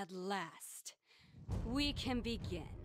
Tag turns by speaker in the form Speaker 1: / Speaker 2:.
Speaker 1: At last, we can begin.